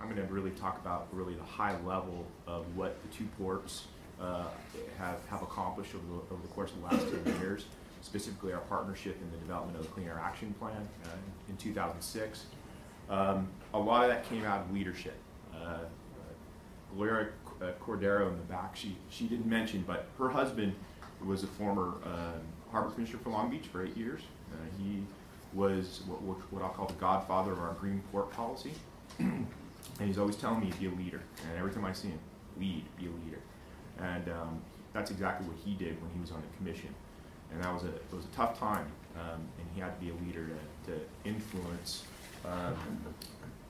I'm going to really talk about really the high level of what the two ports uh, have, have accomplished over the, over the course of the last 10 years, specifically our partnership in the development of the Clean Air Action Plan uh, in 2006. Um, a lot of that came out of leadership. Uh, Gloria Cordero in the back, she, she didn't mention, but her husband was a former um, harbor commissioner for Long Beach for eight years. Uh, he was what, what, I'll call the godfather of our green port policy. And he's always telling me be a leader. And every time I see him, lead, be a leader. And um, that's exactly what he did when he was on the commission. And that was a, it was a tough time. Um, and he had to be a leader to, to influence, um,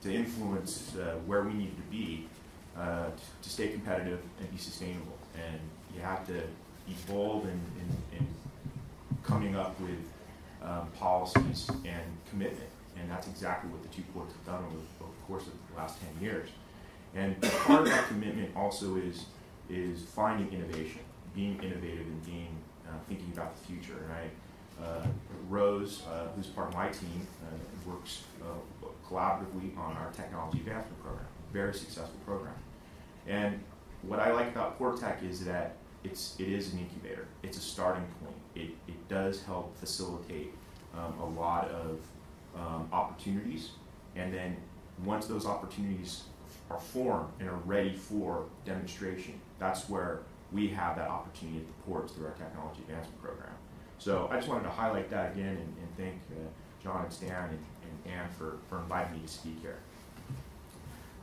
to influence uh, where we needed to be uh, to, to, stay competitive and be sustainable. And you have to be bold in, in, in coming up with um, policies and commitment. And that's exactly what the two ports have done over, over the course of the last 10 years. And part of that commitment also is, is finding innovation, being innovative and being uh, thinking about the future. And I, uh, Rose, uh, who's part of my team, uh, works uh, collaboratively on our technology advancement program, very successful program. And what I like about PortTech is that it's, it is an incubator. It's a starting point. It, it does help facilitate um, a lot of um, opportunities. And then once those opportunities are formed and are ready for demonstration, that's where we have that opportunity at the ports through our technology advancement program. So I just wanted to highlight that again and, and thank uh, John and Stan and, and Ann for, for inviting me to speak here.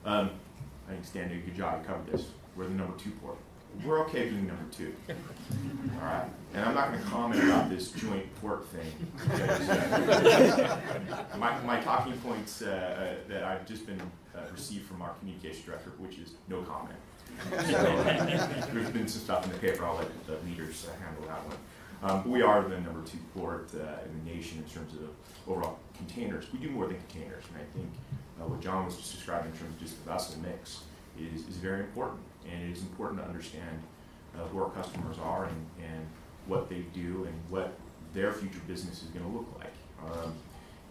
Um, I think Stan did a good job. He covered this. We're the number two port we're okay being number two. All right? And I'm not going to comment about this joint port thing. My, my talking points uh, uh, that I've just been uh, received from our communication director, which is no comment. There's been some stuff in the paper. I'll let the leaders uh, handle that one. Um, but we are the number two port uh, in the nation in terms of overall containers. We do more than containers, and I think what John was just describing in terms of just the vessel mix is, is very important and it is important to understand uh, who our customers are and, and what they do and what their future business is going to look like. Um,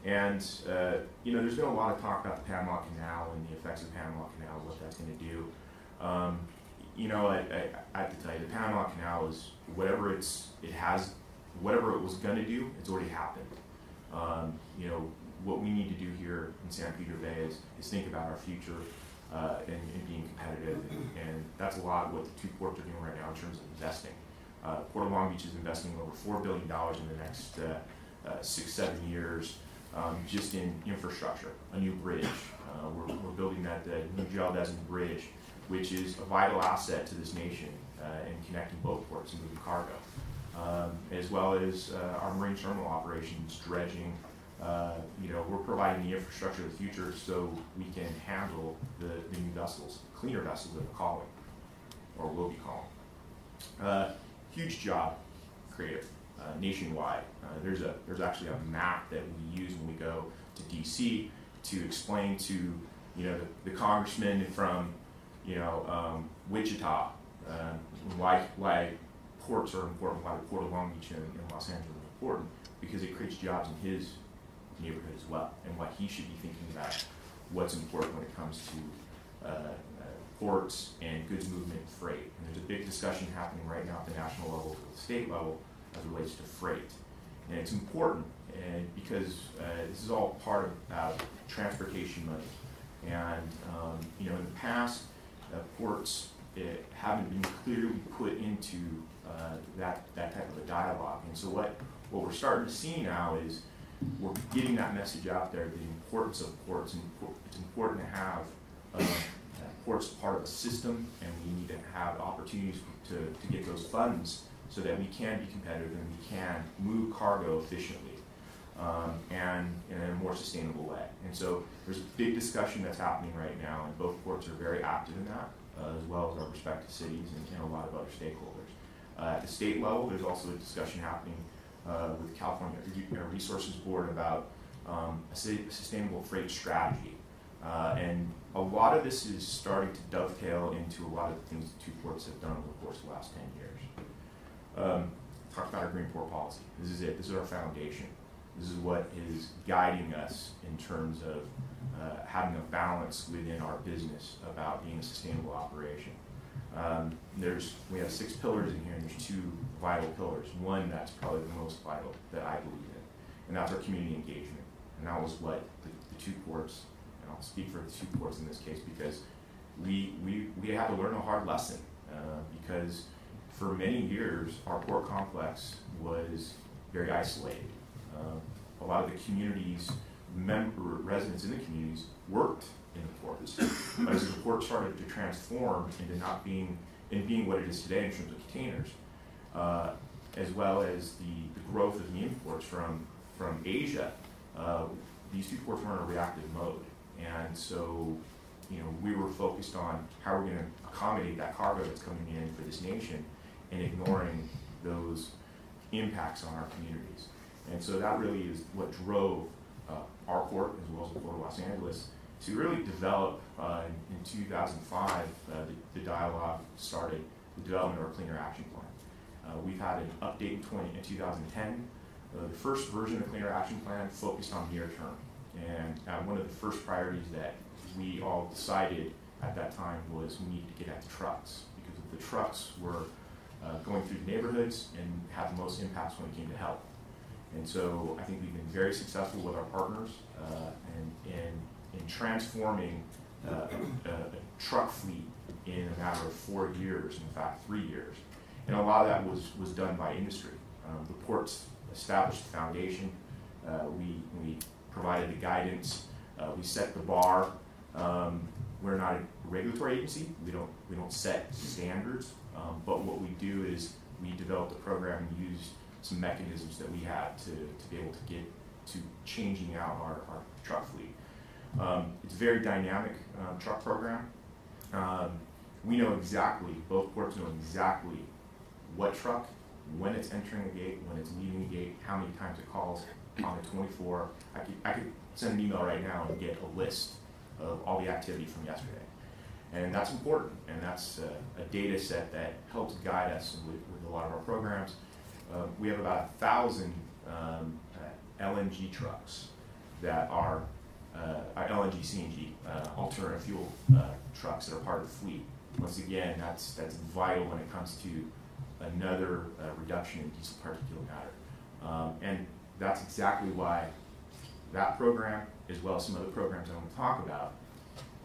and, uh, you know, there's been a lot of talk about the Panama Canal and the effects of Panama Canal, what that's going to do. Um, you know, I, I, I, have to tell you, the Panama Canal is whatever it's, it has, whatever it was going to do, it's already happened. Um, you know, what we need to do here in San Pedro Bay is, is think about our future uh, and, being competitive. And, that's a lot what the two ports are doing right now in terms of investing. Uh, Port of Long Beach is investing over $4 billion in the next uh, uh, six, seven years um, just in infrastructure, a new bridge. Uh, we're, we're, building that new Gerald Desmond Bridge, which is a vital asset to this nation in connecting both ports and moving cargo. Um, as well as our marine terminal operations, dredging, uh, you know, we're providing the infrastructure of the future so we can handle the, the new vessels, cleaner vessels that we're calling, or will be calling. Uh, huge job, creative, uh, nationwide. Uh, there's a there's actually a map that we use when we go to D.C. to explain to you know the, the congressman from you know um, Wichita uh, why why ports are important, why the Port of Long Beach and, and Los Angeles are important because it creates jobs in his neighborhood as well, and what he should be thinking about what's important when it comes to uh, uh, ports and goods movement and freight. And there's a big discussion happening right now at the national level, at the state level, as it relates to freight. And it's important and because uh, this is all part of uh, transportation money. And um, you know, in the past, uh, ports uh, haven't been clearly put into that that type of a dialogue. And so what what we're starting to see now is we're getting that message out there, the importance of ports. And it's important to have uh, ports part of a system, and we need to have opportunities to, to get those funds so that we can be competitive and we can move cargo efficiently um, and in a more sustainable way. And so there's a big discussion that's happening right now, and both ports are very active in that, uh, as well as our respective cities and, and a lot of other stakeholders. Uh, at the state level, there's also a discussion happening uh, with California Resources Board about um, a sustainable freight strategy. Uh, and a lot of this is starting to dovetail into a lot of the things the two ports have done over the course of the last 10 years. Um, about our green port policy. This is it. This is our foundation. This is what is guiding us in terms of uh, having a balance within our business about being a sustainable operation. Um, there's we have six pillars in here, and there's two vital pillars. One that's probably the most vital that I believe in, and that's our community engagement. And that was what the, the two ports, and I'll speak for the two ports in this case because we we we had to learn a hard lesson uh, because for many years our port complex was very isolated. Uh, a lot of the communities, residents in the communities worked in the ports. But as the port started to transform into not being, in being what it is today in terms of containers, uh, as well as the, the, growth of the imports from, from Asia, uh, these two ports were in a reactive mode. And so, you know, we were focused on how we're going to accommodate that cargo that's coming in for this nation and ignoring those impacts on our communities. And so that really is what drove uh, our port, as well as the Port of Los Angeles, to really develop uh, in, in, 2005, uh, the, the, dialogue started, the development of our Clean Air Action Plan. Uh, we've had an update in, 20, in 2010. Uh, the first version of the Clean Air Action Plan focused on near term. And one of the first priorities that we all decided at that time was we needed to get at the trucks because the trucks were uh, going through the neighborhoods and had the most impacts when it came to health. And so I think we've been very successful with our partners uh, and, and in transforming uh, a, a, truck fleet in a matter of four years, in fact, three years. And a lot of that was, was done by industry. Um, the ports established the foundation. Uh, we, we provided the guidance. Uh, we set the bar. Um, we're not a regulatory agency. We don't, we don't set standards. Um, but what we do is we developed a program and used some mechanisms that we had to, to be able to get to changing out our, our truck fleet. Um, it's a very dynamic um, truck program. Um, we know exactly, both ports know exactly what truck, when it's entering a gate, when it's leaving a gate, how many times it calls on the 24. I could, I could send an email right now and get a list of all the activity from yesterday. And that's important, and that's a, data set that helps guide us with, with a lot of our programs. Uh, we have about a thousand um, uh, LNG trucks that are uh, LNG, CNG, uh, alternative fuel uh, trucks that are part of the fleet. Once again, that's that's vital when it comes to another uh, reduction in diesel particulate matter, um, and that's exactly why that program, as well as some other programs I want to talk about,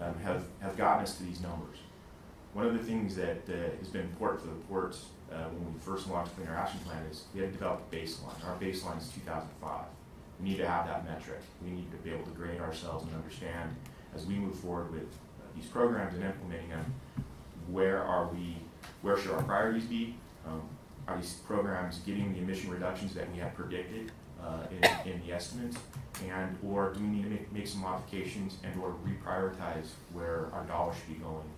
um, have have gotten us to these numbers. One of the things that uh, has been important for the ports uh, when we first launched Clean Air Action Plan is we had to develop a baseline. Our baseline is 2005. We need to have that metric. We need to be able to grade ourselves and understand as we move forward with uh, these programs and implementing them, where are we, where should our priorities be? Um, are these programs getting the emission reductions that we have predicted uh, in, in, the estimates? And or do we need to make, make some modifications and or reprioritize where our dollars should be going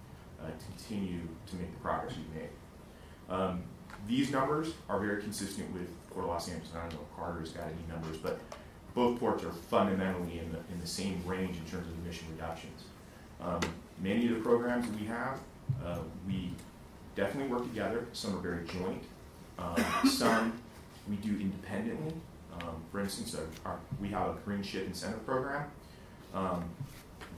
uh, to continue to make the progress we've made? Um, these numbers are very consistent with Port of Los Angeles. I don't know if Carter's got any numbers, but both ports are fundamentally in the, in the same range in terms of emission reductions. Um, many of the programs we have, uh, we definitely work together. Some are very joint. Um, some we do independently. Um, for instance, our, our, we have a green ship incentive program. Um,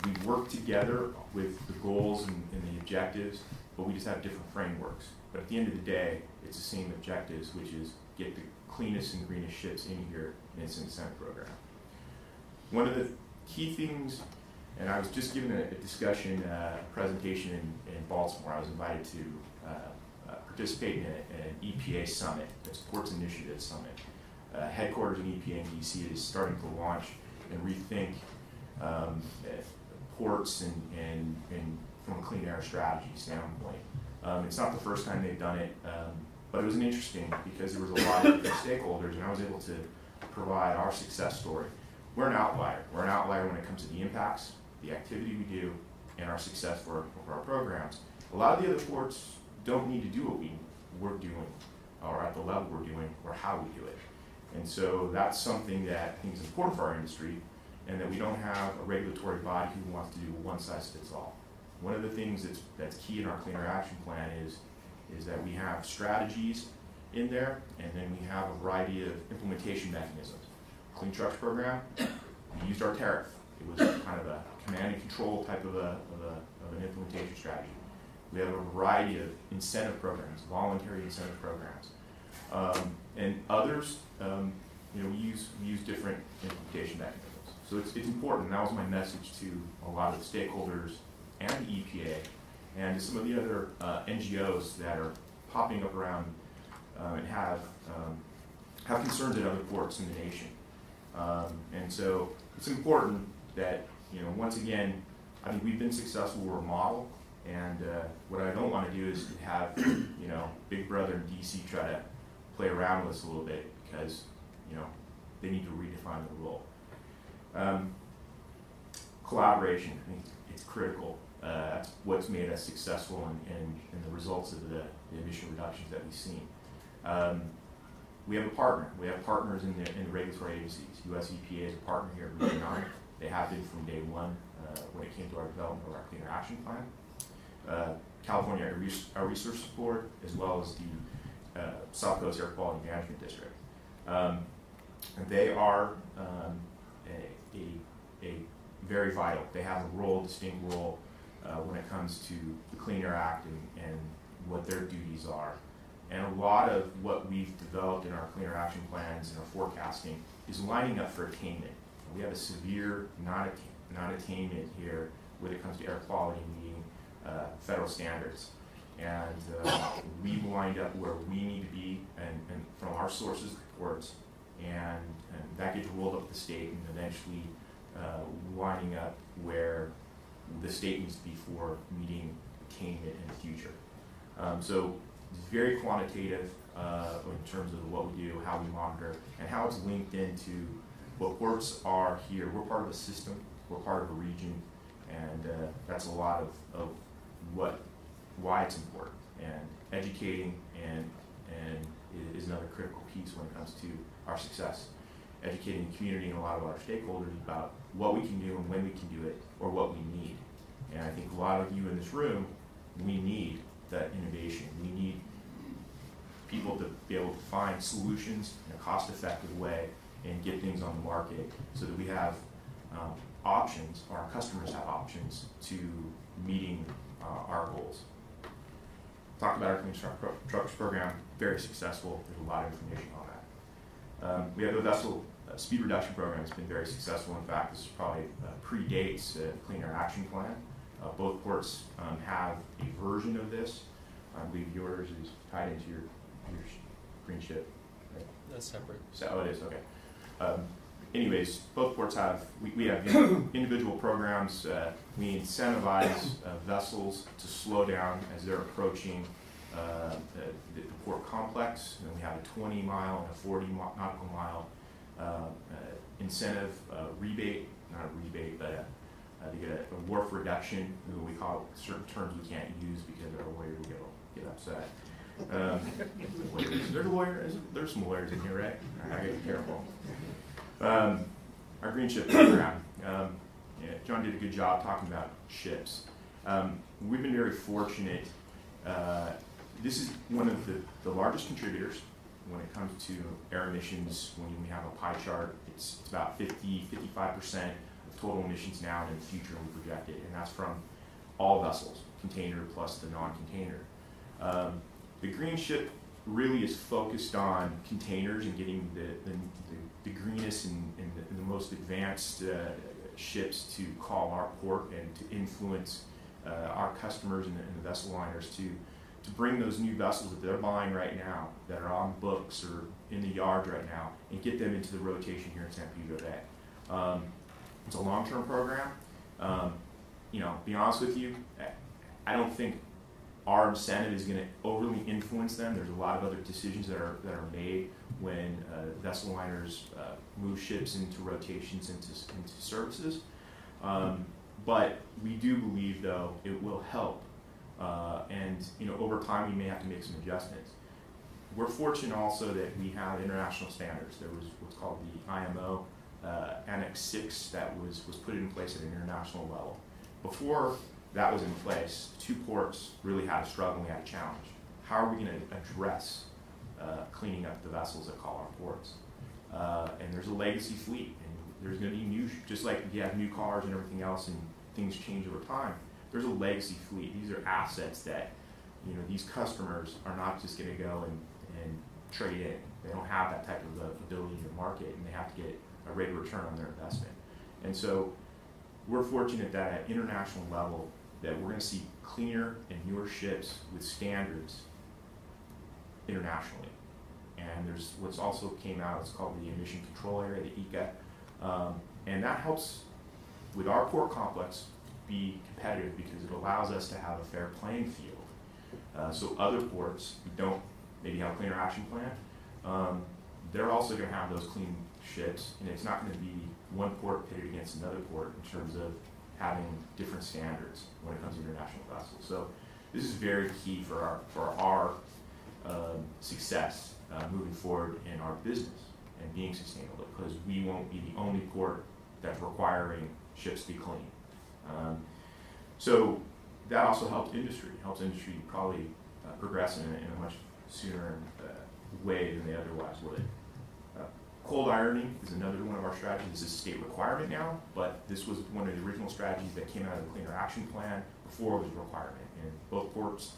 we work together with the goals and, and the objectives, but we just have different frameworks. But at the end of the day, it's the same objectives, which is get the cleanest and greenest ships in here in its incentive program. One of the key things, and I was just given a, a discussion, uh, presentation in, in, Baltimore. I was invited to uh, uh, participate in, a, an EPA summit, a Ports Initiative Summit. Uh, headquarters in EPA in DC is starting to launch and rethink um, ports and, and, and from a clean air strategy standpoint. Um, it's not the first time they've done it. Um, but it was an interesting because there was a lot of stakeholders, and I was able to provide our success story. We're an outlier. We're an outlier when it comes to the impacts, the activity we do, and our success for, for our programs. A lot of the other ports don't need to do what we, we're doing, or at the level we're doing, or how we do it. And so that's something that I think is important for our industry, and that we don't have a regulatory body who wants to do one size fits all. One of the things that's, that's key in our Clean Air Action Plan is is that we have strategies in there, and then we have a variety of implementation mechanisms. Clean Trucks program, we used our tariff. It was kind of a command and control type of, a, of, a, of an implementation strategy. We have a variety of incentive programs, voluntary incentive programs. Um, and others, um, you know, we use, we use different implementation mechanisms. So it's, it's important, that was my message to a lot of the stakeholders and EPA and some of the other uh, NGOs that are popping up around uh, and have, um, have concerns at other ports in the nation. Um, and so it's important that, you know, once again, I think we've been successful, we're a model, and uh, what I don't want to do is have, you know, Big Brother and DC try to play around with us a little bit because, you know, they need to redefine the role. Um, collaboration, I think it's critical. Uh, what's made us successful in, in, in the results of the, the, emission reductions that we've seen. Um, we have a partner. We have partners in the, in the regulatory agencies. US EPA is a partner here at Region 9. They have been from day one uh, when it came to our development of our Clean Air Action Plan. Uh, California Air Resources Board, as well as the uh, South Coast Air Quality Management District. Um, they are um, a, a, a, very vital. They have a role, distinct role, uh, when it comes to the Clean Air Act and, and what their duties are. And a lot of what we've developed in our Clean Air Action plans and our forecasting is lining up for attainment. We have a severe non-attainment here when it comes to air quality meeting uh, federal standards. And uh, we've lined up where we need to be and, and from our sources reports, and, and, that gets rolled up the state and eventually uh, lining up where the statements needs to be for meeting came in the future. Um, so it's very quantitative uh, in terms of what we do, how we monitor, and how it's linked into what works are here. We're part of a system, we're part of a region, and uh, that's a lot of, of what, why it's important. And educating and, and is another critical piece when it comes to our success. Educating the community and a lot of our stakeholders about what we can do and when we can do it, or what we need. And I think a lot of you in this room, we need that innovation. We need people to be able to find solutions in a cost-effective way and get things on the market so that we have um, options, our customers have options to meeting uh, our goals. Talked about our Clean Trucks program, very successful. There's a lot of information on that. Um, we have the vessel uh, speed reduction program has been very successful. In fact, this is probably uh, predates the Clean Air Action Plan. Uh, both ports um, have a version of this. I believe yours is tied into your, your green ship. Right? That's separate. So, oh, it is, okay. Um, anyways, both ports have, we, we have individual programs. Uh, we incentivize uh, vessels to slow down as they're approaching uh, the, the, port complex. And we have a 20 mile and a 40 nautical mile incentive uh, rebate, not a rebate, but to get a, a, reduction. We call it certain terms we can't use because our lawyer will get, get upset. Um, there's, there's some lawyers in here, right? I gotta be careful. Um, our green ship program. Um, yeah, John did a good job talking about ships. Um, we've been very fortunate. Uh, this is one of the, the largest contributors when it comes to air emissions. When we have a pie chart, it's, it's about 50, 55% of total emissions now, and in the future we project it, and that's from all vessels, container plus the non-container. Um, the green ship really is focused on containers and getting the, the, the, the greenest and, and, the, and, the, most advanced uh, ships to call our port and to influence uh, our customers and the, and vessel liners to, to bring those new vessels that they're buying right now, that are on books or in the yard right now, and get them into the rotation here in San Pedro Bay. Um, it's a long-term program. Um, you know, be honest with you, I don't think our incentive is going to overly influence them. There's a lot of other decisions that are that are made when uh, vessel liners uh, move ships into rotations into into services. Um, but we do believe, though, it will help, uh, and you know, over time we may have to make some adjustments. We're fortunate also that we have international standards. There was what's called the IMO uh, Annex 6 that was was put in place at an international level. Before that was in place, two ports really had a struggle and we had a challenge. How are we going to address uh, cleaning up the vessels that call our ports? Uh, and there's a legacy fleet, and there's going to be new, just like you have new cars and everything else, and things change over time. There's a legacy fleet. These are assets that, you know, these customers are not just going to go and, and trade in. They don't have that type of ability in the market, and they have to get a rate of return on their investment. And so, we're fortunate that at international level, that we're going to see cleaner and newer ships with standards internationally. And there's what's also came out, it's called the Emission Control Area, the ECA. Um, and that helps with our port complex be competitive because it allows us to have a fair playing field. Uh, so other ports who don't maybe have a cleaner action plan, um, they're also going to have those clean ships, and it's not going to be one port pitted against another port in terms of having different standards when it comes to international vessels. So this is very key for our for our um, success uh, moving forward in our business and being sustainable because we won't be the only port that's requiring ships to be clean. Um, so that also helps industry, helps industry probably uh, progress in a, in a, much sooner uh, way than they otherwise would. Uh, cold ironing is another one of our strategies. This is a state requirement now, but this was one of the original strategies that came out of the Clean Air Action Plan before it was a requirement. And both ports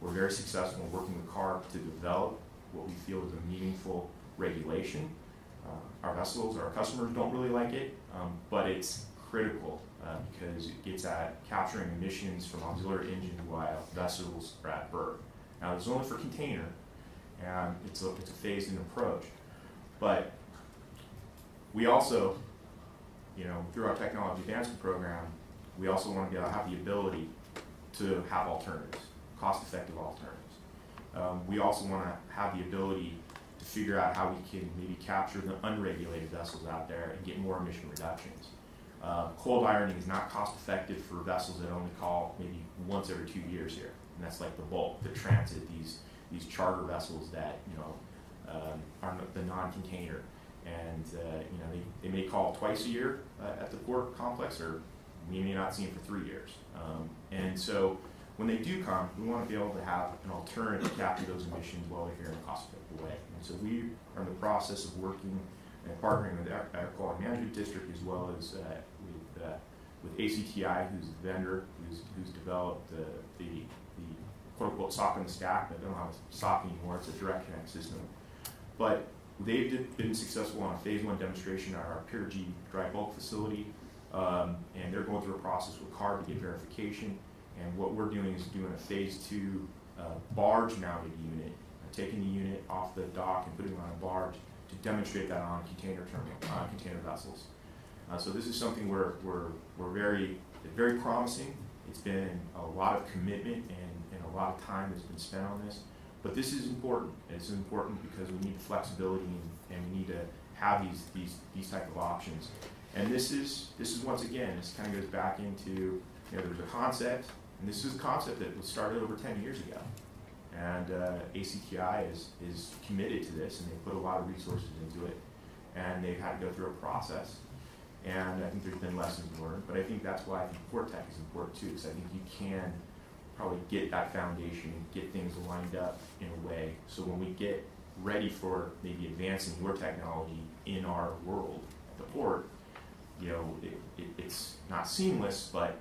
were very successful in working with CARB to develop what we feel is a meaningful regulation. Uh, our vessels, our customers don't really like it, um, but it's critical uh, because it gets at capturing emissions from auxiliary engines while vessels are at berth. Now, it's only for container, and it's a, it's a phased-in approach. But we also, you know, through our technology advancement program, we also want to have the ability to have alternatives, cost-effective alternatives. Um, we also want to have the ability to figure out how we can maybe capture the unregulated vessels out there and get more emission reductions. Uh, cold ironing is not cost effective for vessels that only call maybe once every two years here, and that's like the bulk, the transit, these these charter vessels that you know um, are the non-container, and uh, you know they, they may call twice a year uh, at the port complex, or we may not see them for three years, um, and so when they do come, we want to be able to have an alternative to capture those emissions while they're here in a cost-effective way. And so we are in the process of working and partnering with our Quality Management District as well as uh, with, uh, with ACTI, who's the vendor who's, who's developed uh, the, the quote-unquote sock in the stack. They don't have a sock anymore. It's a direct connect system. But they've been successful on a phase one demonstration at our Pier G dry bulk facility. Um, and they're going through a process with CARB to get verification. And what we're doing is doing a phase two uh, barge mounted unit, uh, taking the unit off the dock and putting it on a barge demonstrate that on container terminal, uh, container vessels. Uh, so this is something we're, we're, we're very, very promising. It's been a lot of commitment and, and a lot of time that's been spent on this. But this is important. It's important because we need flexibility and, and we need to have these, these, these type of options. And this is, this is once again, this kind of goes back into, you know, there's a concept, and this is a concept that was started over 10 years ago. And uh, ACTI is, is committed to this, and they put a lot of resources into it. And they've had to go through a process. And I think there's been lessons learned, but I think that's why I think PortTech is important too, because I think you can probably get that foundation and get things lined up in a way so when we get ready for maybe advancing your technology in our world at the port, you know, it, it, it's not seamless, but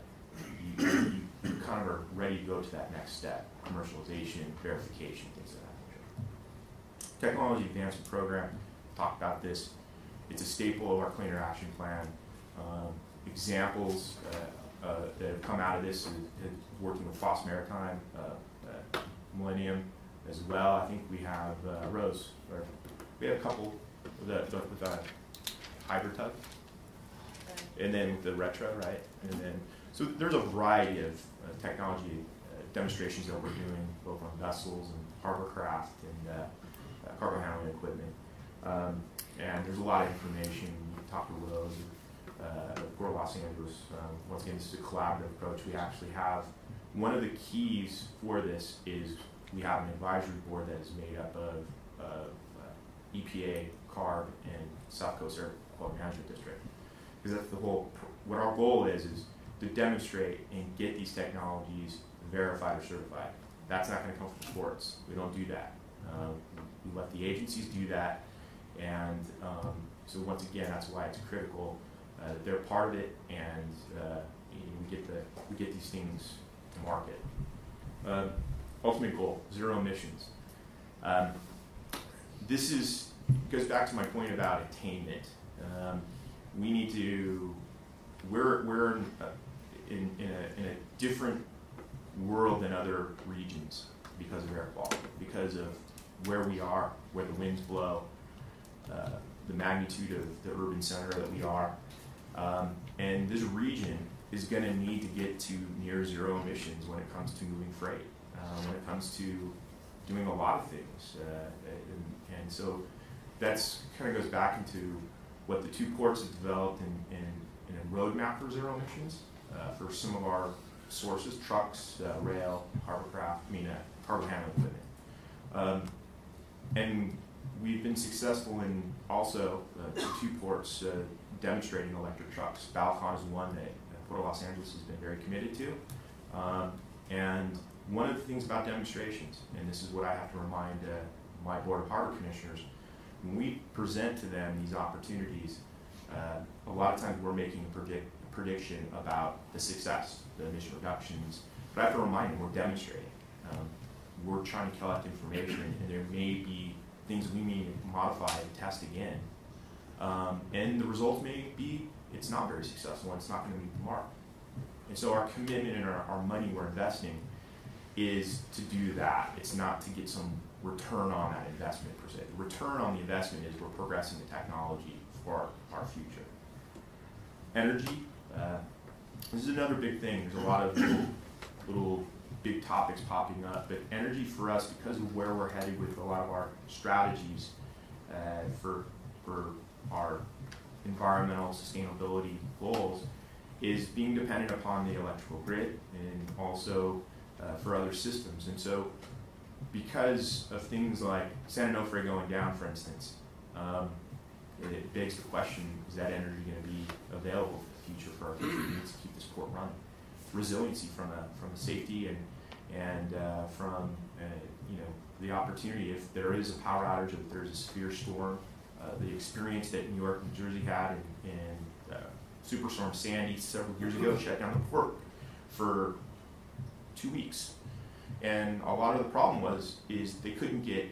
you, you, kind of are ready to go to that next step, commercialization, verification, things of that nature. Technology Advancement Program, talked about this. It's a staple of our Clean Air Action Plan. Um, examples uh, uh, that have come out of this is, is working with Foss Maritime, uh, uh Millennium as well. I think we have uh, Rose, or we have a couple with a, with hybrid tug, and then with the retro, right? And then so there's a variety of uh, technology uh, demonstrations that we're doing, both on vessels and harbor craft and uh, uh, cargo handling equipment. Um, and there's a lot of information. You can talk to Rose, uh, Port Los Angeles. Um, once again, this is a collaborative approach. We actually have one of the keys for this is we have an advisory board that is made up of uh, EPA, CARB, and South Coast Air Quality Management District. Because that's the whole, what our goal is, is to demonstrate and get these technologies verified or certified. That's not going to come from sports. We don't do that. Um, we let the agencies do that, and um, So once again, that's why it's critical uh, that they're part of it and uh, we get the we get these things to market. Uh, ultimate goal: zero emissions. Um, this is goes back to my point about attainment. Um, we need to we're we're in, in, in, a, in a different world than other regions because of air quality, because of where we are, where the winds blow, uh, the magnitude of the urban center that we are. Um, and this region is going to need to get to near zero emissions when it comes to moving freight, uh, when it comes to doing a lot of things. Uh, and, and, so that's kind of goes back into what the two ports have developed in, in, in a roadmap for zero emissions uh, for some of our sources, trucks, uh, rail, harbor craft, I mean, uh, cargo handling equipment. Um, and we've been successful in also uh, two ports uh, demonstrating electric trucks. Balqon is one that Port of Los Angeles has been very committed to. Um, and one of the things about demonstrations, and this is what I have to remind uh, my Board of Harbor Commissioners, when we present to them these opportunities, uh, a lot of times we're making a predict, prediction about the success, the emission reductions, but I have to remind them we're demonstrating. Um, we're trying to collect information, and there may be things we to modify and test again. Um, and the results may be it's not very successful and it's not going to meet the mark. And so our commitment and our, our money we're investing is to do that. It's not to get some return on that investment per se. The return on the investment is we're progressing the technology for our, our future. Energy, uh, this is another big thing. There's a lot of little, little big topics popping up, but energy for us, because of where we're headed with a lot of our strategies uh, for, for our environmental sustainability goals, is being dependent upon the electrical grid and also uh, for other systems. And so, because of things like San Onofre going down, for instance, um, it begs the question: Is that energy going to be available future for our future needs to keep this port running? Resiliency from a from a safety and and uh, from uh, you know the opportunity if there is a power outage, or if there's a severe storm, uh, the experience that New York, New Jersey had in, in uh, Superstorm Sandy several years ago shut down the port for two weeks, and a lot of the problem was is they couldn't get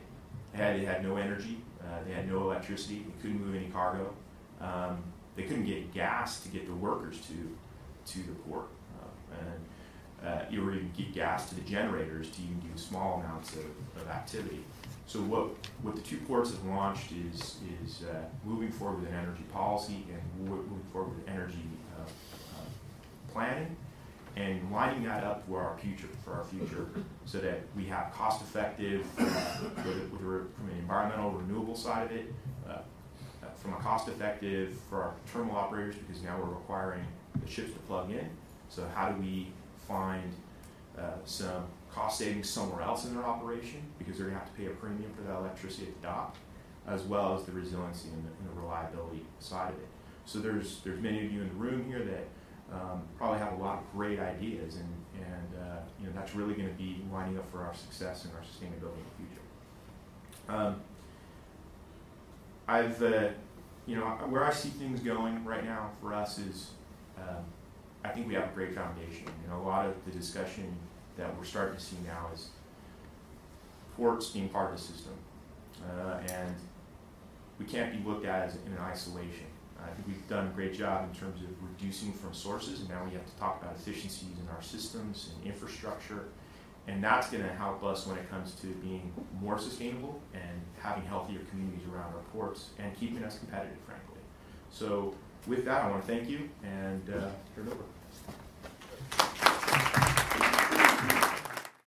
had they had no energy, uh, they had no electricity, they couldn't move any cargo, um, they couldn't get gas to get the workers to to the port, uh, and uh, you even get gas to the generators to even do small amounts of, of activity. So what, what the two ports have launched is, is uh, moving forward with an energy policy and moving forward with energy uh, uh, planning and lining that up for our future, for our future, so that we have cost-effective, uh, from an environmental renewable side of it, from a cost-effective for our terminal operators, because now we're requiring the ships to plug in. So how do we find uh, some cost savings somewhere else in their operation because they're going to have to pay a premium for that electricity at the dock, as well as the resiliency and the, and the reliability side of it. So there's there's many of you in the room here that um, probably have a lot of great ideas, and and uh, you know that's really going to be lining up for our success and our sustainability in the future. Um, I've uh, you know where I see things going right now for us is um, I think we have a great foundation. Know, a lot of the discussion that we're starting to see now is ports being part of the system. Uh, and we can't be looked at as in isolation. I think we've done a great job in terms of reducing from sources, and now we have to talk about efficiencies in our systems and infrastructure. And that's going to help us when it comes to being more sustainable and having healthier communities around our ports and keeping us competitive, frankly. So with that, I want to thank you and uh, turn it over.